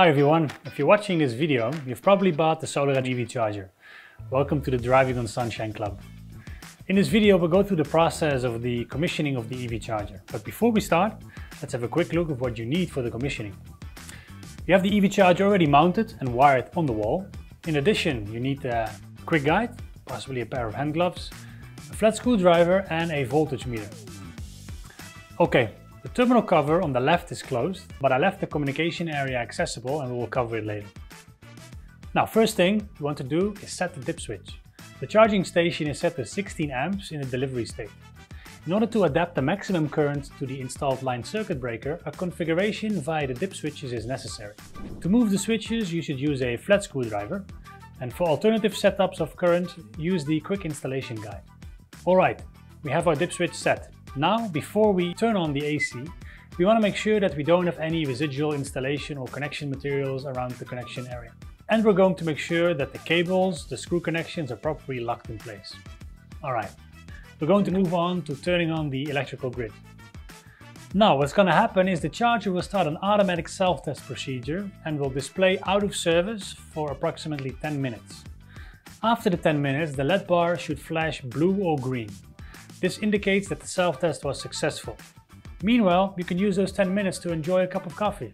Hi everyone, if you're watching this video, you've probably bought the SolarEdge EV charger. Welcome to the Driving on Sunshine Club. In this video we'll go through the process of the commissioning of the EV charger. But before we start, let's have a quick look at what you need for the commissioning. You have the EV charger already mounted and wired on the wall. In addition, you need a quick guide, possibly a pair of hand gloves, a flat screwdriver and a voltage meter. Okay, the terminal cover on the left is closed, but I left the communication area accessible and we will cover it later. Now, first thing you want to do is set the dip switch. The charging station is set to 16 amps in the delivery state. In order to adapt the maximum current to the installed line circuit breaker, a configuration via the dip switches is necessary. To move the switches, you should use a flat screwdriver, and for alternative setups of current, use the quick installation guide. Alright, we have our dip switch set. Now, before we turn on the AC, we want to make sure that we don't have any residual installation or connection materials around the connection area. And we're going to make sure that the cables, the screw connections are properly locked in place. Alright, we're going to move on to turning on the electrical grid. Now what's going to happen is the charger will start an automatic self-test procedure and will display out of service for approximately 10 minutes. After the 10 minutes, the LED bar should flash blue or green. This indicates that the self-test was successful. Meanwhile, you can use those 10 minutes to enjoy a cup of coffee.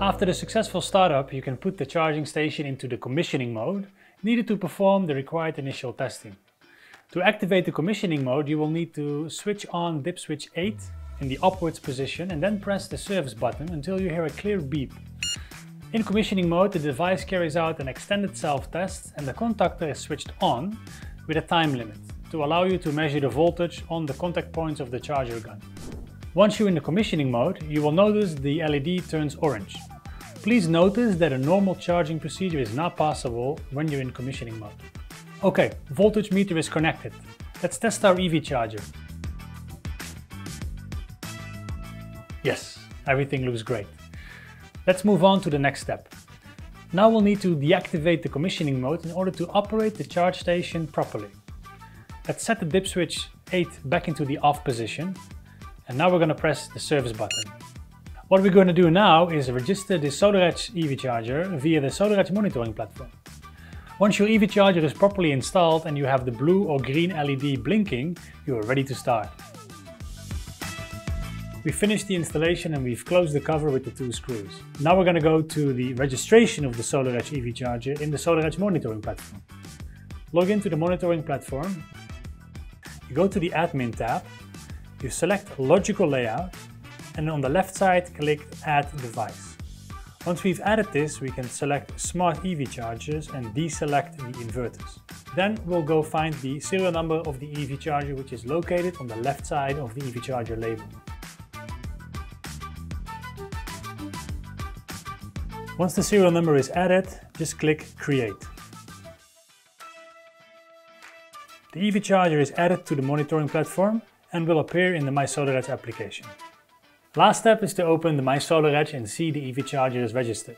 After the successful startup, you can put the charging station into the commissioning mode needed to perform the required initial testing. To activate the commissioning mode, you will need to switch on dip switch 8 in the upwards position and then press the service button until you hear a clear beep. In commissioning mode, the device carries out an extended self-test and the contactor is switched on with a time limit to allow you to measure the voltage on the contact points of the charger gun. Once you're in the commissioning mode, you will notice the LED turns orange. Please notice that a normal charging procedure is not possible when you're in commissioning mode. Okay, voltage meter is connected. Let's test our EV charger. Yes, everything looks great. Let's move on to the next step. Now we'll need to deactivate the commissioning mode in order to operate the charge station properly. Let's set the dip switch 8 back into the off position and now we're going to press the service button. What we're going to do now is register the SolarEdge EV charger via the SolarEdge monitoring platform. Once your EV charger is properly installed and you have the blue or green LED blinking, you are ready to start. We finished the installation and we've closed the cover with the two screws. Now we're going to go to the registration of the SolarEdge EV charger in the SolarEdge monitoring platform. Log into the monitoring platform. You go to the admin tab. You select logical layout and on the left side click add device. Once we've added this, we can select smart EV chargers and deselect the inverters. Then we'll go find the serial number of the EV charger which is located on the left side of the EV charger label. Once the serial number is added, just click Create. The EV charger is added to the monitoring platform and will appear in the MySolarEdge application. Last step is to open the MySolarEdge and see the EV charger is registered.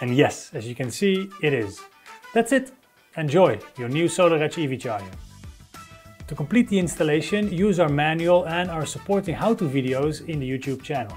And yes, as you can see, it is. That's it. Enjoy your new SolarEdge EV charger. To complete the installation, use our manual and our supporting how-to videos in the YouTube channel.